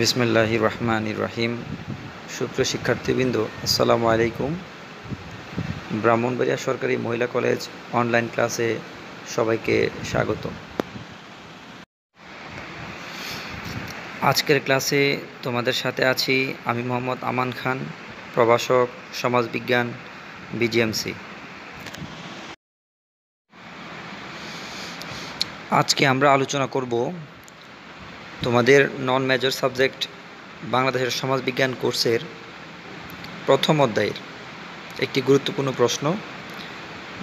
বিসমিল্লাহ রহমান রহিম সুপ্রিয় শিক্ষার্থীবৃন্দ, আসসালামু আলাইকুম। ব্রাহ্মণবাড়িয়া সরকারি মহিলা কলেজ অনলাইন ক্লাসে সবাইকে স্বাগত। আজকের ক্লাসে তোমাদের সাথে আছি আমি মোহাম্মদ আমান খান, প্রভাষক, সমাজবিজ্ঞান, বিজিএমসি। আজকে আমরা আলোচনা করব তোমাদের নন মেজর সাবজেক্ট বাংলাদেশের সমাজবিজ্ঞান কোর্সের প্রথম অধ্যায়ের একটি গুরুত্বপূর্ণ প্রশ্ন,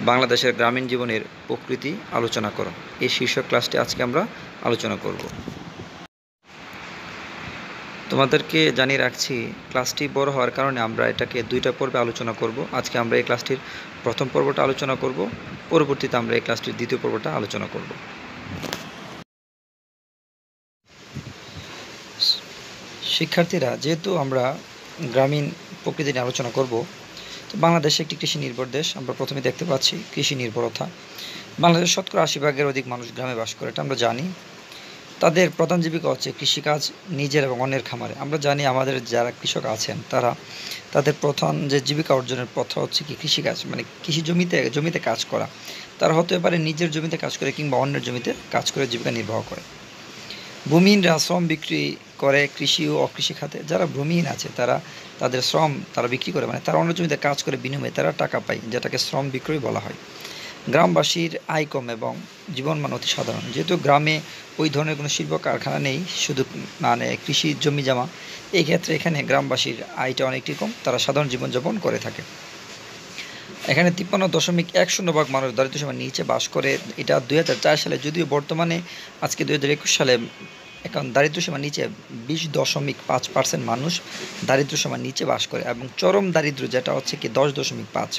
বাংলাদেশের গ্রামীণ জীবনের প্রকৃতি আলোচনা করো। এই শীর্ষক ক্লাসটি আজকে আমরা আলোচনা করব। তোমাদেরকে জানিয়ে রাখছি ক্লাসটি বড় হওয়ার কারণে আমরা এটাকে দুইটা পর্বে আলোচনা করব। আজকে আমরা এই ক্লাসটির প্রথম পর্বটা আলোচনা করব, পরবর্তীতে আমরা এই ক্লাসটির দ্বিতীয় পর্বটা আলোচনা করব। শিক্ষার্থীরা, যেহেতু আমরা গ্রামীণ প্রকৃতি নিয়ে আলোচনা করব, তো বাংলাদেশ একটি কৃষি নির্ভর দেশ, আমরা প্রথমে দেখতে পাচ্ছি কৃষি নির্ভরতা। বাংলাদেশের শতকরা আশি ভাগের অধিক মানুষ গ্রামে বাস করে, এটা আমরা জানি। তাদের প্রধান জীবিকা হচ্ছে কৃষিকাজ নিজের এবং অন্যের খামারে। আমরা জানি আমাদের যারা কৃষক আছেন, তারা তাদের প্রধান যে জীবিকা অর্জনের পথ হচ্ছে কি কৃষিকাজ মানে কৃষি জমিতে জমিতে কাজ করা। তারা হতে পারে নিজের জমিতে কাজ করে কিংবা অন্যের জমিতে কাজ করে জীবিকা নির্বাহ করে। ভূমিহীনরা শ্রম বিক্রি করে কৃষি ও অকৃষি খাতে, যারা ভূমিহীন আছে, তারা তাদের শ্রম তারা বিক্রি করে মানে তারা অন্য জমিতে কাজ করে বিনিময়ে তারা টাকা পায়, যেটাকে শ্রম বিক্রয় বলা হয়। গ্রামবাসীর আয় কম এবং জীবনমান অতি সাধারণ। যেহেতু গ্রামে ওই ধরনের কোনো শিল্প কারখানা নেই, শুধু মানে কৃষি জমি জমা, এই ক্ষেত্রে এখানে গ্রামবাসীর আয়টা অনেকটি কম, তারা সাধারণ জীবনযাপন করে থাকে। এখানে তিপ্পান্ন দশমিক এক শূন্য ভাগ মানুষ দারিদ্র সীমার নিচে বাস করে। এটা দু হাজার চার সালে যদিও বর্তমানে, আজকে দু হাজার একুশ সালে এখন দারিদ্র সীমার নিচে বিশ দশমিক পাঁচ পার্সেন্ট মানুষ দারিদ্র সীমার নিচে বাস করে এবং চরম দারিদ্র যেটা হচ্ছে কি দশ দশমিক পাঁচ।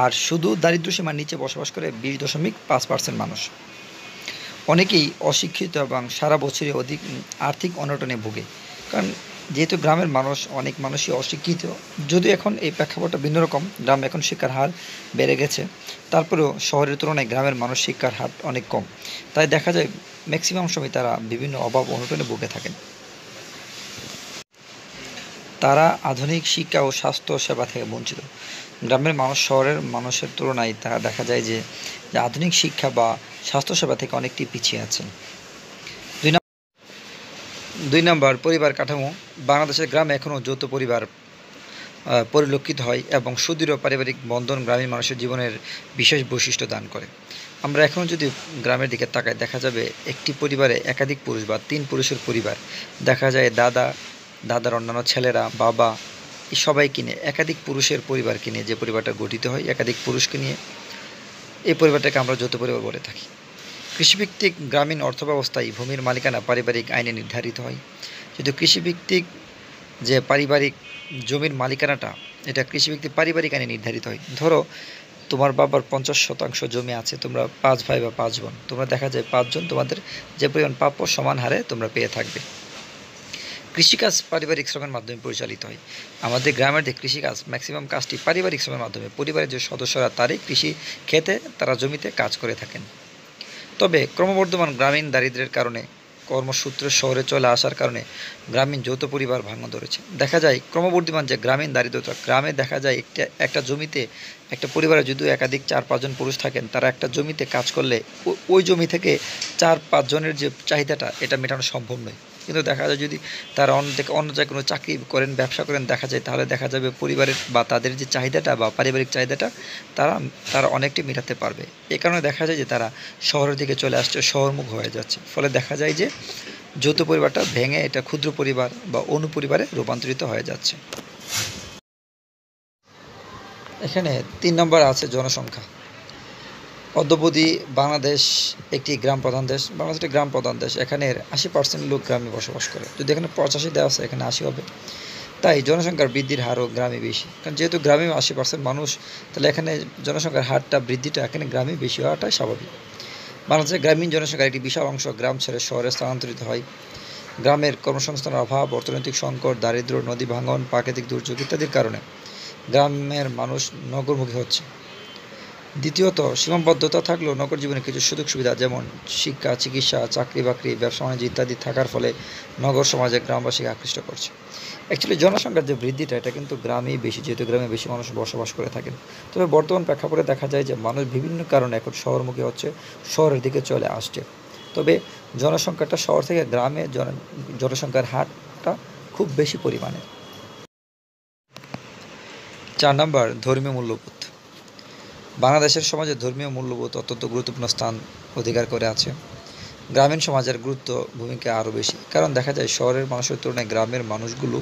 আর শুধু দারিদ্র সীমার নিচে বসবাস করে বিশ দশমিক পাঁচ পার্সেন্ট মানুষ। অনেকেই অশিক্ষিত এবং সারা বছরই অধিক আর্থিক অনটনে ভোগে। কারণ যেহেতু গ্রামের মানুষ, অনেক মানুষই অশিক্ষিত। যদিও এখন এই প্রেক্ষাপটটা ভিন্ন রকম, গ্রামে এখন শিক্ষার হার বেড়ে গেছে। তারপরেও শহরের তুলনায় গ্রামের মানুষ শিক্ষার হার অনেক কম। তাই দেখা যায় ম্যাক্সিমাম সময় তারা বিভিন্ন অভাব অনটনে ভুগে থাকেন। তারা আধুনিক শিক্ষা ও স্বাস্থ্য সেবা থেকে বঞ্চিত। গ্রামের মানুষ, শহরের মানুষের তুলনায় তা দেখা যায় যে আধুনিক শিক্ষা বা স্বাস্থ্যসেবা থেকে অনেকটি পিছিয়ে আছে দুই দুই নম্বর পরিবার কাঠামো, বাংলাদেশের গ্রামে এখনও যৌথ পরিবার পরিলক্ষিত হয় এবং সুদৃঢ় পারিবারিক বন্ধন গ্রামীণ মানুষের জীবনের বিশেষ বৈশিষ্ট্য দান করে। আমরা এখনও যদি গ্রামের দিকে তাকাই, দেখা যাবে একটি পরিবারে একাধিক পুরুষ বা তিন পুরুষের পরিবার। দেখা যায় দাদা, দাদার অন্যান্য ছেলেরা, বাবা সবাই কিনে একাধিক পুরুষের পরিবার কিনে যে পরিবারটা গঠিত হয়, একাধিক পুরুষকে নিয়ে, এই পরিবারটাকে আমরা যৌথ পরিবার বলে থাকি। কৃষিভিত্তিক গ্রামীণ অর্থব্যবস্থায় ভূমির মালিকানা পারিবারিক আইনে নির্ধারিত হয়। যদি কৃষিভিত্তিক যে পারিবারিক জমির মালিকানাটা, এটা কৃষিভিত্তিক পারিবারিক আইনে নির্ধারিত হয়। ধরো, তোমার বাবার পঞ্চাশ শতাংশ জমি আছে, তোমরা পাঁচ ভাই বা পাঁচ বোন, তোমরা দেখা যায় পাঁচজন তোমাদের যে পরিমাণ প্রাপ্য সমান হারে তোমরা পেয়ে থাকবে। কৃষিকাজ পারিবারিক শ্রমের মাধ্যমে পরিচালিত হয়। আমাদের গ্রামের যে কৃষিকাজ ম্যাক্সিমাম কাজটি পারিবারিক শ্রমের মাধ্যমে, পরিবারের যে সদস্যরা তারই কৃষি খেতে তারা জমিতে কাজ করে থাকেন। তবে ক্রমবর্ধমান গ্রামীণ দারিদ্রের কারণে কর্মসূত্রে শহরে চলে আসার কারণে গ্রামীণ যৌথ পরিবার ভাঙন ধরেছে। দেখা যায়, ক্রমবর্ধমান যে গ্রামীণ দারিদ্রতা, গ্রামে দেখা যায় একটা একটা জমিতে একটা পরিবারে যদিও একাধিক চার পাঁচজন পুরুষ থাকেন, তারা একটা জমিতে কাজ করলে ওই জমি থেকে চার পাঁচজনের যে চাহিদাটা, এটা মেটানো সম্ভব নয়। কিন্তু দেখা যায় যদি তারা অন্য থেকে অন্য জায়গায় কোনো চাকরি করেন, ব্যবসা করেন, দেখা যায়, তাহলে দেখা যাবে পরিবারের বা তাদের যে চাহিদাটা বা পারিবারিক চাহিদাটা, তারা তারা অনেকটি মেটাতে পারবে। এ কারণে দেখা যায় যে তারা শহরের দিকে চলে আসছে, শহরমুখ হয়ে যাচ্ছে। ফলে দেখা যায় যে যৌথ পরিবারটা ভেঙে এটা ক্ষুদ্র পরিবার বা অনুপরিবারে রূপান্তরিত হয়ে যাচ্ছে। এখানে তিন নম্বর আছে জনসংখ্যা। অদ্যবধি বাংলাদেশ একটি গ্রাম প্রধান দেশ। বাংলাদেশ একটি গ্রাম প্রধান দেশ। এখানের আশি পার্সেন্ট লোক গ্রামে বসবাস করে। যদি এখানে পঁচাশি দেওয়া আছে, এখানে আশি হবে। তাই জনসংখ্যার বৃদ্ধির হারও গ্রামে বেশি। কারণ যেহেতু গ্রামে আশি পার্সেন্ট মানুষ, তাহলে এখানে জনসংখ্যার হারটা, বৃদ্ধিটা এখানে গ্রামে বেশি হওয়াটাই স্বাভাবিক। বাংলাদেশের গ্রামীণ জনসংখ্যার একটি বিশাল অংশ গ্রাম ছেড়ে শহরে স্থানান্তরিত হয়। গ্রামের কর্মসংস্থানের অভাব, অর্থনৈতিক সংকট দারিদ্র নদী ভাঙন, প্রাকৃতিক দুর্যোগ ইত্যাদির কারণে গ্রামের মানুষ নগরমুখী হচ্ছে। দ্বিতীয়ত, সীমাবদ্ধতা থাকলেও নগর জীবনে কিছু সুযোগ সুবিধা যেমন শিক্ষা, চিকিৎসা চাকরি বাকরি ব্যবসা বাণিজ্য ইত্যাদি থাকার ফলে নগর সমাজে গ্রামবাসীকে আকৃষ্ট করছে। অ্যাকচুয়ালি জনসংখ্যার যে বৃদ্ধিটা, এটা কিন্তু গ্রামেই বেশি, যেহেতু গ্রামে বেশি মানুষ বসবাস করে থাকেন। তবে বর্তমান প্রেক্ষাপটে দেখা যায় যে মানুষ বিভিন্ন কারণে এখন শহরমুখী হচ্ছে, শহরের দিকে চলে আসছে। তবে জনসংখ্যাটা শহর থেকে গ্রামে জন, জনসংখ্যার হারটা খুব বেশি পরিমাণে। চার নম্বর, ধর্মীয় মূল্যবোধ। বাংলাদেশের সমাজে ধর্মীয় মূল্যবোধ অত্যন্ত গুরুত্বপূর্ণ স্থান অধিকার করে আছে। গ্রামীণ সমাজের গুরুত্ব ভূমিকা আরও বেশি। কারণ দেখা যায়, শহরের মানুষের তুলনায় গ্রামের মানুষগুলো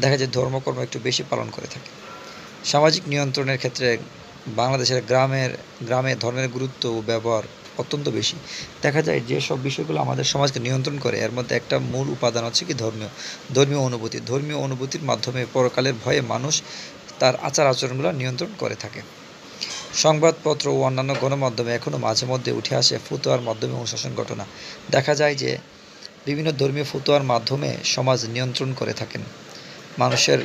দেখা যায় ধর্মকর্ম একটু বেশি পালন করে থাকে। সামাজিক নিয়ন্ত্রণের ক্ষেত্রে বাংলাদেশের গ্রামের, গ্রামে ধর্মের গুরুত্ব ও ব্যবহার অত্যন্ত বেশি। দেখা যায়, যে সব বিষয়গুলো আমাদের সমাজকে নিয়ন্ত্রণ করে, এর মধ্যে একটা মূল উপাদান হচ্ছে কি ধর্মীয় ধর্মীয় অনুভূতি। ধর্মীয় অনুভূতির মাধ্যমে পরকালের ভয়ে মানুষ তার আচার আচরণগুলো নিয়ন্ত্রণ করে থাকে। সংবাদপত্র ও অন্যান্য গণমাধ্যমে এখনও মাঝে মধ্যে উঠে আসে ফুতোয়ার মাধ্যমে অনুশাসন ঘটনা। দেখা যায় যে বিভিন্ন ধর্মীয় ফুতোয়ার মাধ্যমে সমাজ নিয়ন্ত্রণ করে থাকেন। মানুষের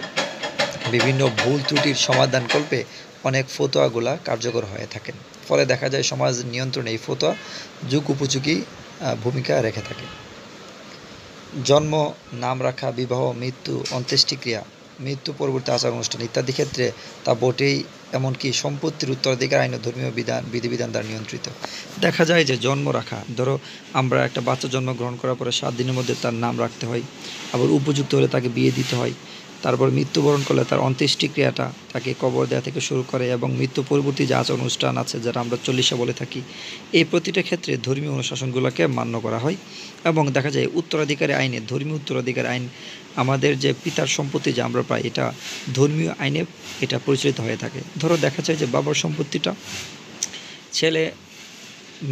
বিভিন্ন ভুল ত্রুটির সমাধানকল্পে অনেক ফতোয়াগুলা কার্যকর হয়ে থাকেন। ফলে দেখা যায় সমাজ নিয়ন্ত্রণে এই ফতোয়া যুগ উপযোগী ভূমিকা রেখে থাকে। জন্ম, নাম রাখা, বিবাহ, মৃত্যু, অন্ত্যেষ্টিক্রিয়া, মৃত্যু পরবর্তী আচার অনুষ্ঠান ইত্যাদি ক্ষেত্রে তা বটেই এমনকি সম্পত্তির উত্তরাধিকার, আইন ধর্মীয় বিধান, বিধিবিধান দ্বারা নিয়ন্ত্রিত। দেখা যায় যে জন্ম রাখা, ধরো আমরা একটা বাচ্চা জন্ম গ্রহণ করার পরে সাত দিনের মধ্যে তার নাম রাখতে হয়, আবার উপযুক্ত হলে তাকে বিয়ে দিতে হয়। তারপর মৃত্যুবরণ করলে তার অন্ত্যেষ্টিক্রিয়াটা তাকে কবর দেওয়া থেকে শুরু করে এবং মৃত্যু পরবর্তী যে অনুষ্ঠান আছে যারা আমরা চল্লিশা বলে থাকি, এই প্রতিটা ক্ষেত্রে ধর্মীয় অনুশাসনগুলোকে মান্য করা হয় এবং দেখা যায় উত্তরাধিকারী আইনে, ধর্মীয় উত্তরাধিকার আইন, আমাদের যে পিতার সম্পত্তি যা আমরা পাই, এটা ধর্মীয় আইনে এটা পরিচালিত হয়ে থাকে। ধরো দেখা যায় যে বাবার সম্পত্তিটা ছেলে,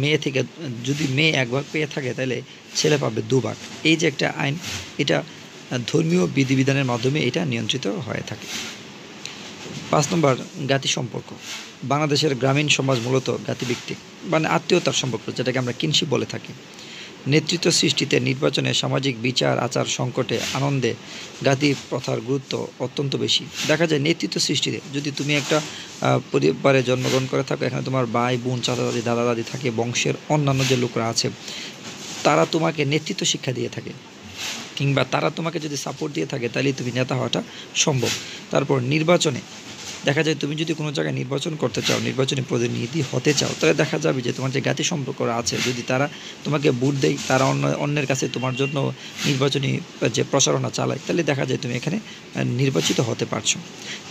মেয়ে থেকে যদি মেয়ে এক ভাগ পেয়ে থাকে, তাহলে ছেলে পাবে দু ভাগ এই যে একটা আইন, এটা ধর্মীয় বিধিবিধানের মাধ্যমে এটা নিয়ন্ত্রিত হয়ে থাকে। পাঁচ নম্বর, জ্ঞাতি সম্পর্ক। বাংলাদেশের গ্রামীণ সমাজ মূলত জ্ঞাতিভিত্তিক মানে আত্মীয়তার সম্পর্ক, যেটাকে আমরা কিনশি বলে থাকি। নেতৃত্ব সৃষ্টিতে নির্বাচনে সামাজিক বিচার, আচার সংকটে, আনন্দে জ্ঞাতি প্রথার গুরুত্ব অত্যন্ত বেশি। দেখা যায় নেতৃত্ব সৃষ্টিতে, যদি তুমি একটা পরিবারে জন্মগ্রহণ করে থাকো, এখানে তোমার ভাই, বোন চাচা দাদি দাদা দাদি থাকে, বংশের অন্যান্য যে লোকরা আছে, তারা তোমাকে নেতৃত্ব শিক্ষা দিয়ে থাকে। কিংবা তারা তোমাকে যদি সাপোর্ট দিয়ে থাকে তাহলে তুমি নেতা হওয়াটা সম্ভব। তারপর নির্বাচনে দেখা যায় তুমি যদি কোনো জায়গায় নির্বাচন করতে চাও, নির্বাচনী প্রতিনিধি হতে চাও, তাহলে দেখা যাবে যে তোমার যে জ্ঞাতি সম্পর্করা আছে, যদি তারা তোমাকে ভোট দেয়, তারা অন্য, অন্যের কাছে তোমার জন্য নির্বাচনী যে প্রচারণা চালায়, তাহলে দেখা যায় তুমি এখানে নির্বাচিত হতে পারছ।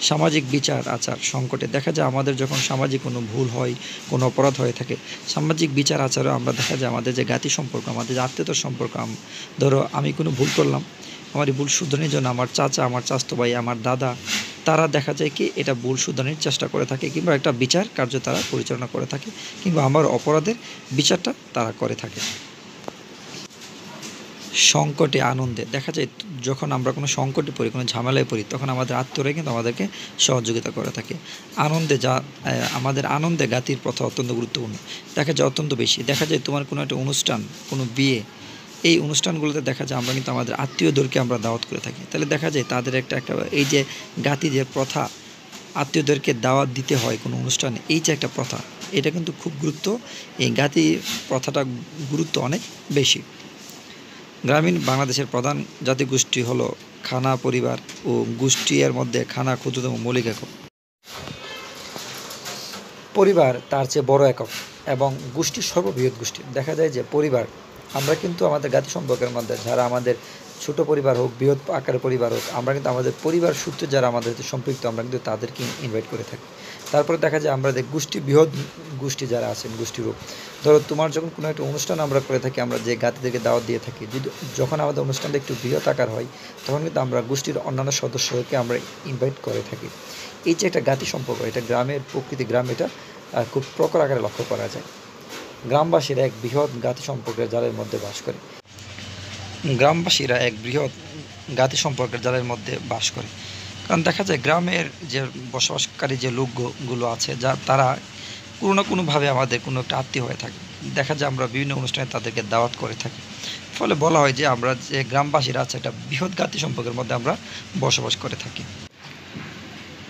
সামাজিক বিচার, আচার, সংকটে দেখা যায় আমাদের যখন সামাজিক কোনো ভুল হয়, কোনো অপরাধ হয়ে থাকে, সামাজিক বিচার, আচারও আমরা দেখা যায় আমাদের যে জ্ঞাতি সম্পর্ক, আমাদের যে আত্মীয়তার সম্পর্ক ধরো আমি কোনো ভুল করলাম, আমার এই ভুল শুধরানোর জন্য আমার চাচা, আমার চাচতো ভাই আমার দাদা তারা দেখা যায় কি, এটা ভুল শুধরানোর চেষ্টা করে থাকে কিংবা একটা বিচার কার্য তারা পরিচালনা করে থাকে কিংবা আমার অপরাধের বিচারটা তারা করে থাকে। সংকটে, আনন্দে। দেখা যায় যখন আমরা কোনো সংকটে পড়ি, কোনো ঝামেলায় পড়ি, তখন আমাদের আত্মীয়রাই কিন্তু আমাদেরকে সহযোগিতা করে থাকে। আনন্দে যা আমাদের আনন্দে গাতির প্রথা অত্যন্ত গুরুত্বপূর্ণ। দেখা যায় অত্যন্ত বেশি। দেখা যায় তোমার কোনো একটা অনুষ্ঠান, কোনো বিয়ে এই অনুষ্ঠানগুলোতে দেখা যায় আমরা কিন্তু আমাদের আত্মীয়দেরকে আমরা দাওয়াত করে থাকি। তাহলে দেখা যায় তাদের একটা একটা এই যে গাতি যে প্রথা, আত্মীয়দেরকে দাওয়াত দিতে হয় কোনো অনুষ্ঠানে, এই যে একটা প্রথা, এটা কিন্তু খুব গুরুত্ব। এই গাতি প্রথাটা গুরুত্ব অনেক বেশি। গ্রামীণ বাংলাদেশের প্রধান জাতিগোষ্ঠী হলো খানা পরিবার ও গোষ্ঠী এর মধ্যে খানা ক্ষুদ্রতম মৌলিক একক। পরিবার তার চেয়ে বড় একক এবং গোষ্ঠীর সর্ববৃহৎ গোষ্ঠী। দেখা যায় যে পরিবার আমরা কিন্তু আমাদের জাতি সম্পর্কের মধ্যে, যারা আমাদের ছোট পরিবার হোক, বৃহৎ আকারের পরিবার হোক, আমরা কিন্তু আমাদের পরিবার সূত্রে যারা আমাদের সম্পৃক্ত, আমরা কিন্তু তাদেরকে ইনভাইট করে থাকি। তারপরে দেখা যায় আমরা যে গোষ্ঠী, বৃহৎ গোষ্ঠী যারা আছেন গোষ্ঠীরূপ ধরো তোমার যখন কোনো একটা অনুষ্ঠান আমরা করে থাকি, আমরা যে গাতিদেরকে দাওয়াত দিয়ে থাকি, যদি যখন আমাদের অনুষ্ঠানটা একটু বৃহৎ আকার হয়, তখন কিন্তু আমরা গোষ্ঠীর অন্যান্য সদস্যকে আমরা ইনভাইট করে থাকি। এই যে একটা গাতি সম্পর্ক এটা গ্রামের প্রকৃতি, গ্রাম এটা খুব প্রখর আকারে লক্ষ্য করা যায়। গ্রামবাসীরা এক বৃহৎ গাতি সম্পর্কের জালের মধ্যে বাস করে। গ্রামবাসীরা এক বৃহৎ গাতি সম্পর্কের জালের মধ্যে বাস করে। কারণ দেখা যায় গ্রামের যে বসবাসকারী যে লোকগুলো আছে, যা তারা কোনো না কোনোভাবে আমাদের কোনো একটা আত্মীয় হয়ে থাকে। দেখা যায় আমরা বিভিন্ন অনুষ্ঠানে তাদেরকে দাওয়াত করে থাকি। ফলে বলা হয় যে আমরা যে গ্রামবাসীরা আছে, একটা বৃহৎ গাতি সম্পর্কের মধ্যে আমরা বসবাস করে থাকি।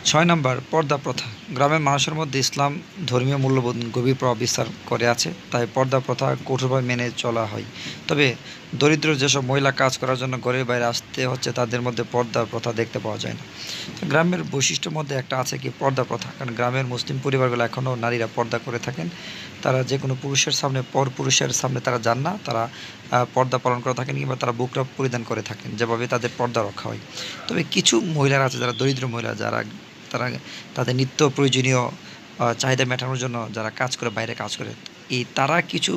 ছয় নম্বর, পর্দা প্রথা। গ্রামের মানুষের মধ্যে ইসলাম ধর্মীয় মূল্যবোধ গভীর প্রভাব বিস্তার করে আছে, তাই পর্দা প্রথা কঠোরভাবে মেনে চলা হয়। তবে দরিদ্র যেসব মহিলা কাজ করার জন্য ঘরের বাইরে আসতে হচ্ছে, তাদের মধ্যে পর্দা প্রথা দেখতে পাওয়া যায় না। গ্রামের বৈশিষ্ট্যের মধ্যে একটা আছে কি, পর্দা প্রথা। কারণ গ্রামের মুসলিম পরিবারগুলো এখনও নারীরা পর্দা করে থাকেন। তারা যে কোনো পুরুষের সামনে, পর পুরুষের সামনে তারা যান না। তারা পর্দা পালন করে থাকেন কিংবা তারা বুকরা পরিধান করে থাকেন, যেভাবে তাদের পর্দা রক্ষা হয়। তবে কিছু মহিলারা আছে, যারা দরিদ্র মহিলা, যারা তারা তাদের নিত্য প্রয়োজনীয় চাহিদা মেটানোর জন্য যারা কাজ করে, বাইরে কাজ করে, এই তারা কিছু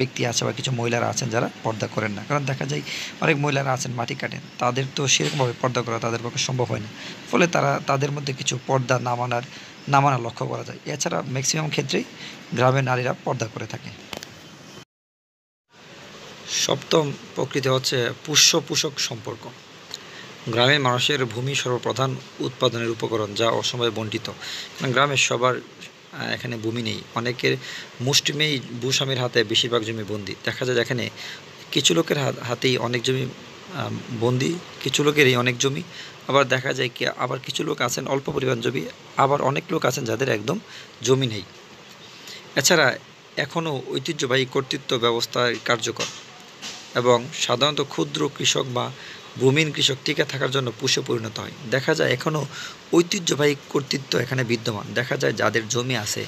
ব্যক্তি আছে বা কিছু মহিলারা আছেন যারা পর্দা করেন না। কারণ দেখা যায় অনেক মহিলারা আছেন মাটি কাটেন তাদের তো সেরকমভাবে পর্দা করা তাদের পক্ষে সম্ভব হয় না। ফলে তারা তাদের মধ্যে কিছু পর্দা না মানার, না মানা লক্ষ্য করা যায়। এছাড়া ম্যাক্সিমাম ক্ষেত্রেই গ্রামের নারীরা পর্দা করে থাকে। সপ্তম প্রকৃতি হচ্ছে পুষ্য পোষক সম্পর্ক। গ্রামের মানুষের ভূমি সর্বপ্রধান উৎপাদনের উপকরণ, যা অসময়ে বণ্টিত। গ্রামের সবার এখানে ভূমি নেই। অনেকের মুষ্টিমেয় ভূস্বামীর হাতে বেশিরভাগ জমি বন্দি। দেখা যায় এখানে কিছু লোকের হাতেই অনেক জমি বন্দি, কিছু লোকেরই অনেক জমি। আবার দেখা যায় কি, আবার কিছু লোক আছেন অল্প পরিমাণ জমি, আবার অনেক লোক আছেন যাদের একদম জমি নেই। এছাড়া এখনও ঐতিহ্যবাহী কর্তৃত্ব ব্যবস্থায় কার্যকর এবং সাধারণত ক্ষুদ্র কৃষক বা ভূমিহীন কৃষক টিকে থাকার জন্য পুষে পরিণত হয়। দেখা যায় এখনও ঐতিহ্যবাহী কর্তৃত্ব এখানে বিদ্যমান। দেখা যায় যাদের জমি আছে,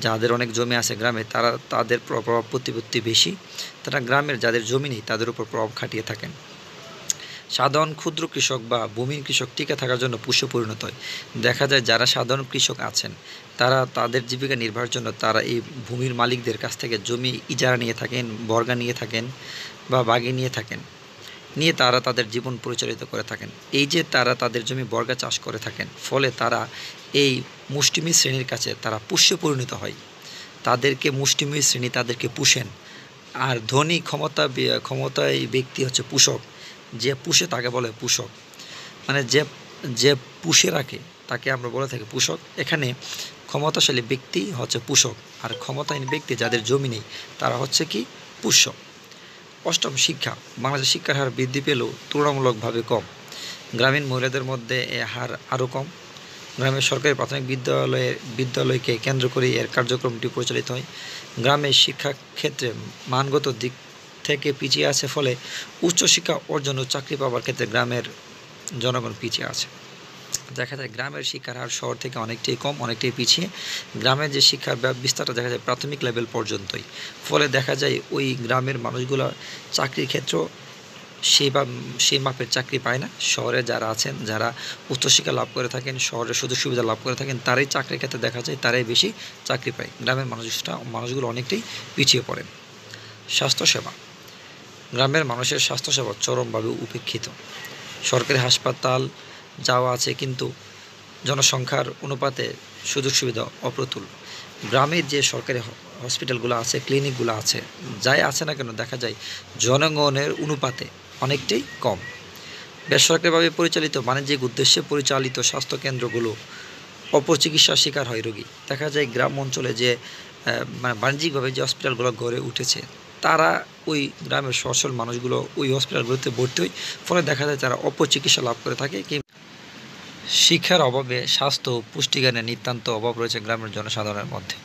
যাদের অনেক জমি আছে গ্রামে, তারা তাদের প্র- প্রভাব প্রতিপত্তি বেশি। তারা গ্রামের যাদের জমি নেই, তাদের উপর প্রভাব খাটিয়ে থাকেন। সাধারণ ক্ষুদ্র কৃষক বা ভূমিহীন কৃষক টিকে থাকার জন্য পুষ্য পরিণত হয়। দেখা যায় যারা সাধারণ কৃষক আছেন, তারা তাদের জীবিকা নির্বাহের জন্য তারা এই ভূমির মালিকদের কাছ থেকে জমি ইজারা নিয়ে থাকেন, বর্গা নিয়ে থাকেন বা বাগি নিয়ে থাকেন। নিয়ে তারা তাদের জীবন পরিচালিত করে থাকেন। এই যে তারা তাদের জমি বর্গা চাষ করে থাকেন, ফলে তারা এই মুষ্টিমী শ্রেণির কাছে তারা পুষ্যে পরিণত হয়। তাদেরকে মুষ্টিমী শ্রেণি তাদেরকে পুষেন। আর ধনী ক্ষমতা ক্ষমতায় ব্যক্তি হচ্ছে পুষক। যে পুষে তাকে বলে পুষক। মানে যে যে পুষে রাখে, তাকে আমরা বলে থাকি পুষক। এখানে ক্ষমতাশালী ব্যক্তি হচ্ছে পুষক। আর ক্ষমতাহীন ব্যক্তি যাদের জমি নেই, তারা হচ্ছে কি? পুষ্য অষ্টম শিক্ষা। বাংলাদেশের শিক্ষার হার বৃদ্ধি পেলেও তুলনামূলকভাবে কম। গ্রামীণ মহিলাদের মধ্যে এ হার আরও কম। গ্রামের সরকারি প্রাথমিক বিদ্যালয়ে বিদ্যালয়কে কেন্দ্র করে এর কার্যক্রমটি পরিচালিত হয়। গ্রামের শিক্ষা ক্ষেত্রে মানগত দিক থেকে পিছিয়ে আছে ফলে উচ্চশিক্ষা অর্জন ও চাকরি পাওয়ার ক্ষেত্রে গ্রামের জনগণ পিছিয়ে আছে। দেখা যায় গ্রামের শিক্ষার হার শহর থেকে অনেকটাই কম, অনেকটাই পিছিয়ে। গ্রামের যে শিক্ষার বিস্তারটা দেখা যায় প্রাথমিক লেভেল পর্যন্তই। ফলে দেখা যায় ওই গ্রামের মানুষগুলো চাকরির ক্ষেত্র সেই বা সেই মাপের চাকরি পায় না। শহরে যারা আছেন, যারা উচ্চশিক্ষা লাভ করে থাকেন, শহরে সুযোগ সুবিধা লাভ করে থাকেন, তারাই চাকরির ক্ষেত্রে দেখা যায় তারাই বেশি চাকরি পায়। গ্রামের মানুষটা মানুষগুলো অনেকটাই পিছিয়ে পড়েন। স্বাস্থ্যসেবা। গ্রামের মানুষের স্বাস্থ্যসেবা চরমভাবে উপেক্ষিত। সরকারি হাসপাতাল যাওয়া আছে, কিন্তু জনসংখ্যার অনুপাতে সুযোগ সুবিধা অপ্রতুল। গ্রামের যে সরকারি হসপিটালগুলো আছে ক্লিনিকগুলো আছে, যাই আছে না কেন দেখা যায় জনগণের অনুপাতে অনেকটাই কম। বেসরকারিভাবে পরিচালিত, বাণিজ্যিক উদ্দেশ্যে পরিচালিত স্বাস্থ্যকেন্দ্রগুলো অপচিকিৎসার শিকার হয় রোগী। দেখা যায় গ্রাম অঞ্চলে যে মানে বাণিজ্যিকভাবে যে হসপিটালগুলো গড়ে উঠেছে, তারা ওই গ্রামের সচ্ছল মানুষগুলো ওই হসপিটালগুলোতে ভর্তি হয় ফলে দেখা যায় তারা অপচিকিৎসা লাভ করে থাকে শিক্ষার অভাবে স্বাস্থ্য ও পুষ্টিজ্ঞানের নিতান্ত অভাব রয়েছে গ্রামের জনসাধারণের মধ্যে।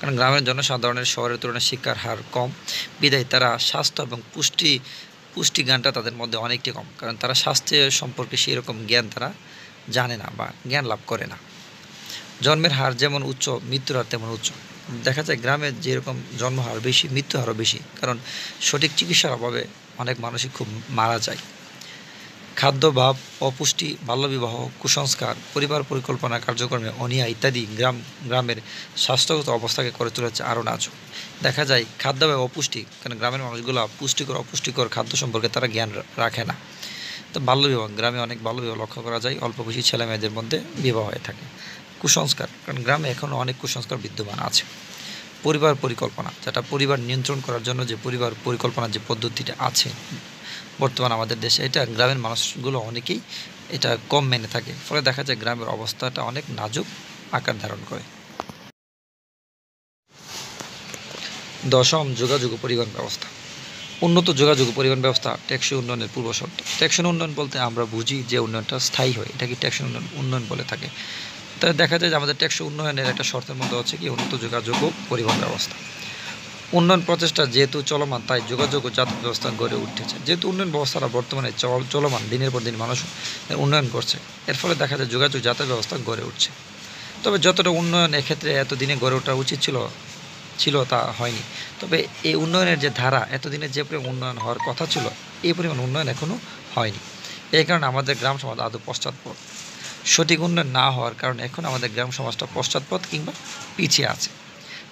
কারণ গ্রামের জনসাধারণের শহরের তুলনায় শিক্ষার হার কম। বিধায় তারা স্বাস্থ্য এবং পুষ্টি, পুষ্টিজ্ঞানটা তাদের মধ্যে অনেকটি কম। কারণ তারা স্বাস্থ্যের সম্পর্কে সেই রকম জ্ঞান তারা জানে না বা জ্ঞান লাভ করে না। জন্মের হার যেমন উচ্চ, মৃত্যুর হার তেমন উচ্চ। দেখা যায় গ্রামে যেরকম জন্ম হার বেশি মৃত্যু হারও বেশি। কারণ সঠিক চিকিৎসার অভাবে অনেক মানুষই খুব মারা যায়। খাদ্যভাব অপুষ্টি, বাল্যবিবাহ, কুসংস্কার, পরিবার পরিকল্পনা, কার্যক্রমে অনিয়া ইত্যাদি গ্রাম, গ্রামের স্বাস্থ্যগত অবস্থাকে করে তুলেছে আরও নাজুক। দেখা যায় খাদ্যাভাব অপুষ্টি কারণ গ্রামের মানুষগুলো পুষ্টিকর, অপুষ্টিকর খাদ্য সম্পর্কে তারা জ্ঞান রাখে না। তো বাল্যবিবাহ, গ্রামে অনেক বাল্যবিবাহ লক্ষ্য করা যায়, অল্প বেশি ছেলে মেয়েদের মধ্যে বিবাহ হয়ে থাকে। কুসংস্কার, কারণ গ্রামে এখনও অনেক কুসংস্কার বিদ্যমান আছে। পরিবার পরিকল্পনা, যেটা পরিবার নিয়ন্ত্রণ করার জন্য যে পরিবার পরিকল্পনার যে পদ্ধতিটা আছে বর্তমান আমাদের দেশে। এটা গ্রামের মানুষগুলো অনেকেই এটা কম মেনে থাকে। ফলে দেখা যায় গ্রামের অবস্থাটা অনেক নাজুক আকার ধারণ করে। দশম, যোগাযোগ পরিবহন ব্যবস্থা। উন্নত যোগাযোগ পরিবহন ব্যবস্থা টেকসই উন্নয়নের পূর্ব শর্ত। টেকসই উন্নয়ন বলতে আমরা বুঝি যে উন্নয়নটা স্থায়ী হয়। এটাকে টেকসই উন্নয়ন উন্নয়ন বলে থাকে? তাহলে দেখা যায় যে আমাদের টেকসই উন্নয়নের একটা শর্তের মধ্যে হচ্ছে কি উন্নত যোগাযোগ পরিবহন ব্যবস্থা। উন্নয়ন প্রচেষ্টা যেহেতু চলমান, তাই যোগাযোগ ও যাতায়াত ব্যবস্থা গড়ে উঠেছে। যেহেতু উন্নয়ন ব্যবস্থাটা বর্তমানে চল- চলমান, দিনের পর দিন মানুষ উন্নয়ন করছে। এর ফলে দেখা যায় যোগাযোগ যাতায়াত ব্যবস্থা গড়ে উঠছে। তবে যতটা উন্নয়ন এক্ষেত্রে এতদিনে গড়ে ওঠা উচিত ছিল ছিল তা হয়নি। তবে এই উন্নয়নের যে ধারা, এতদিনে যে পরিমাণ উন্নয়ন হওয়ার কথা ছিল, এই পরিমাণ উন্নয়ন এখনও হয়নি। এই কারণে আমাদের গ্রাম সমাজ আদৌ পশ্চাৎপদ। সঠিক উন্নয়ন না হওয়ার কারণে এখন আমাদের গ্রাম সমাজটা পশ্চাৎপদ কিংবা পিছিয়ে আছে।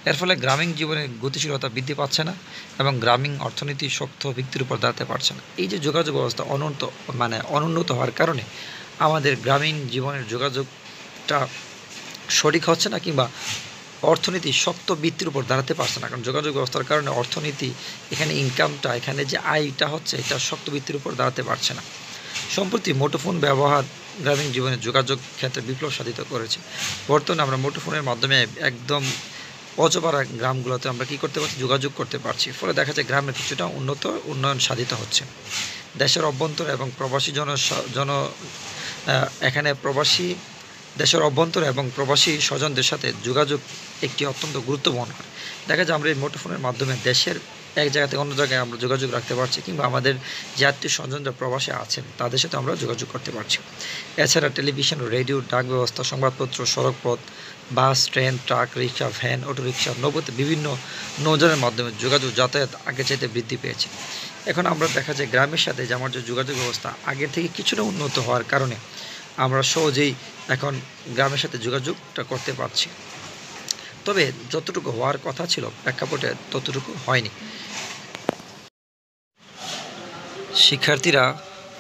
এর ফলে গ্রামীণ জীবনের গতিশীলতা বৃদ্ধি পাচ্ছে না এবং গ্রামীণ অর্থনীতি শক্ত ভিত্তির উপর দাঁড়াতে পারছে না। এই যে যোগাযোগ ব্যবস্থা অনুন্নত মানে অনুন্নত হওয়ার কারণে আমাদের গ্রামীণ জীবনের যোগাযোগটা সঠিক হচ্ছে না কিংবা অর্থনীতি শক্ত বৃত্তির উপর দাঁড়াতে পারছে না। কারণ যোগাযোগ ব্যবস্থার কারণে অর্থনীতি এখানে ইনকামটা এখানে যে আয়টা হচ্ছে, এটা শক্ত বৃত্তির উপর দাঁড়াতে পারছে না। সম্প্রতি মোটোফোন ব্যবহার গ্রামীণ জীবনের যোগাযোগ ক্ষেত্রে বিপ্লব সাধিত করেছে। বর্তমানে আমরা মোটোফোনের মাধ্যমে একদম অজপাড়া গ্রামগুলোতে আমরা কি করতে পারছি? যোগাযোগ করতে পারছি। ফলে দেখা যায় গ্রামের কিছুটা উন্নত উন্নয়ন সাধিত হচ্ছে। দেশের অভ্যন্তরে এবং প্রবাসী জন জন এখানে প্রবাসী, দেশের অভ্যন্তরে এবং প্রবাসী স্বজনদের সাথে যোগাযোগ একটি অত্যন্ত গুরুত্বপূর্ণ। দেখা যায় আমরা এই মুঠোফোনের মাধ্যমে দেশের এক জায়গা থেকে অন্য জায়গায় আমরা যোগাযোগ রাখতে পারছি কিংবা আমাদের যে আত্মীয় স্বজনরা প্রবাসে আছেন, তাদের সাথে আমরা যোগাযোগ করতে পারছি। এছাড়া টেলিভিশন, রেডিও, ডাক ব্যবস্থা, সংবাদপত্র, সড়কপথ, বাস, ট্রেন, ট্রাক, রিক্সা, ভ্যান অটোরিক্সা নৌপথে বিভিন্ন নৌযানের মাধ্যমে যোগাযোগ যাতায়াত আগে চাইতে বৃদ্ধি পেয়েছে। এখন আমরা দেখা যায় গ্রামের সাথে যে আমার যে যোগাযোগ ব্যবস্থা আগের থেকে কিছুটা উন্নত হওয়ার কারণে আমরা সহজেই এখন গ্রামের সাথে যোগাযোগটা করতে পারছি। তবে যতটুকু হওয়ার কথা ছিল, প্রেক্ষাপটে ততটুকু হয়নি। শিক্ষার্থীরা,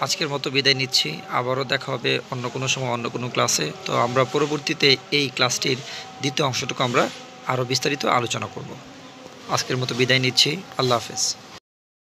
আজকের মতো বিদায় নিচ্ছি। আবারও দেখা হবে অন্য কোনো সময়, অন্য কোনো ক্লাসে। তো আমরা পরবর্তীতে এই ক্লাসটির দ্বিতীয় অংশটুকু আমরা আরও বিস্তারিত আলোচনা করব। আজকের মতো বিদায় নিচ্ছি। আল্লাহ হাফেজ।